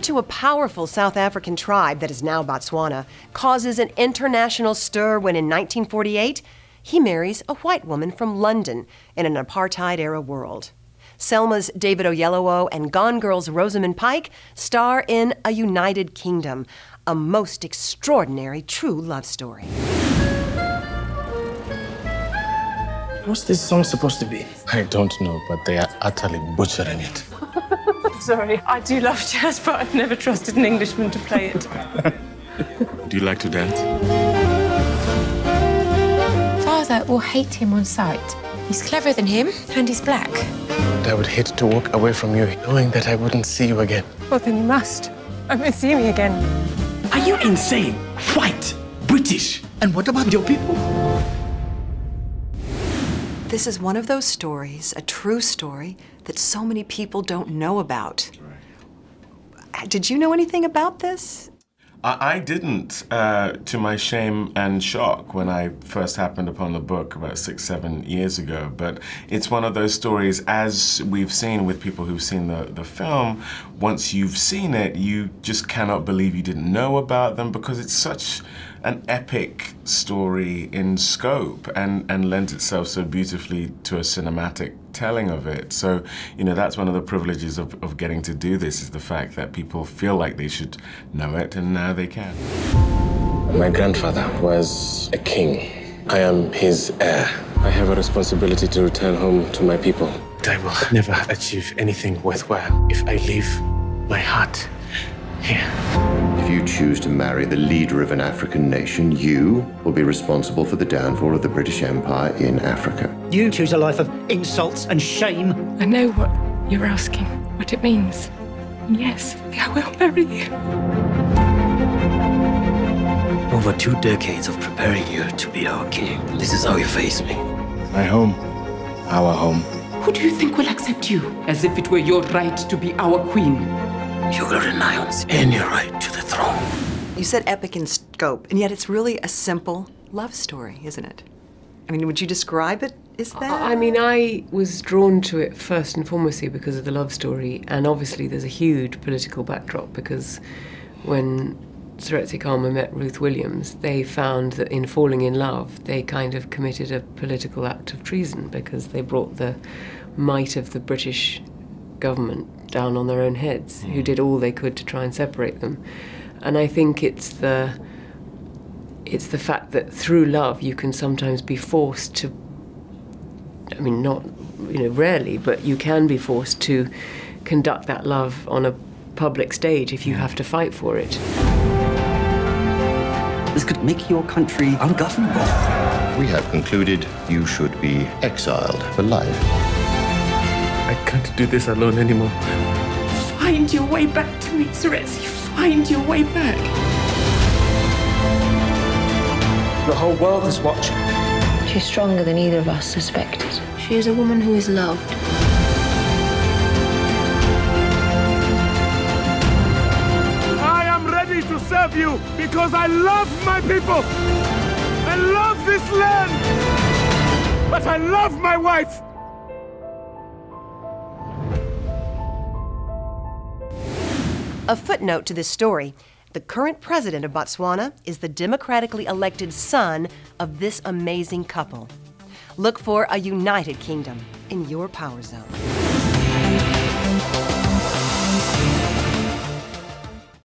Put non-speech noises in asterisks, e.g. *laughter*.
to a powerful South African tribe that is now Botswana causes an international stir when in 1948 he marries a white woman from London in an apartheid era world. Selma's David Oyelowo and Gone Girl's Rosamund Pike star in A United Kingdom, a most extraordinary true love story. What's this song supposed to be? I don't know, but they are utterly butchering it. Sorry, I do love jazz, but I've never trusted an Englishman to play it. *laughs* Do you like to dance? Father will hate him on sight. He's cleverer than him, and he's black. I would hate to walk away from you knowing that I wouldn't see you again. Well, then you must. I must see me again. Are you insane? White, British, and what about your people? This is one of those stories, a true story, that so many people don't know about. Did you know anything about this? I, didn't, uh, to my shame and shock, when I first happened upon the book about six, seven years ago. But it's one of those stories, as we've seen with people who've seen the, the film, once you've seen it, you just cannot believe you didn't know about them because it's such an epic story in scope and, and lends itself so beautifully to a cinematic telling of it. So, you know, that's one of the privileges of, of getting to do this is the fact that people feel like they should know it and now they can. My grandfather was a king. I am his heir. I have a responsibility to return home to my people. I will never achieve anything worthwhile if I leave my heart here. If you choose to marry the leader of an African nation, you will be responsible for the downfall of the British Empire in Africa. You choose a life of insults and shame. I know what you're asking, what it means. And yes, I will marry you. Over two decades of preparing you to be our king. This is how you face me. My home, our home. Who do you think will accept you? As if it were your right to be our queen. You will renounce any right to the throne. You said epic in scope, and yet it's really a simple love story, isn't it? I mean, would you describe it as that? I mean, I was drawn to it first and foremostly because of the love story, and obviously there's a huge political backdrop because when Seretse Khama met Ruth Williams, they found that in falling in love, they kind of committed a political act of treason because they brought the might of the British government down on their own heads, who mm. did all they could to try and separate them. And I think it's the it's the fact that through love you can sometimes be forced to I mean not you know rarely, but you can be forced to conduct that love on a public stage if you mm. have to fight for it. This could make your country ungovernable. We have concluded you should be exiled for life. I can't do this alone anymore. Find your way back to me, Seretse. Find your way back. The whole world is watching. She's stronger than either of us suspected. She is a woman who is loved. I am ready to serve you because I love my people. I love this land. But I love my wife. A footnote to this story the current president of Botswana is the democratically elected son of this amazing couple. Look for a united kingdom in your power zone.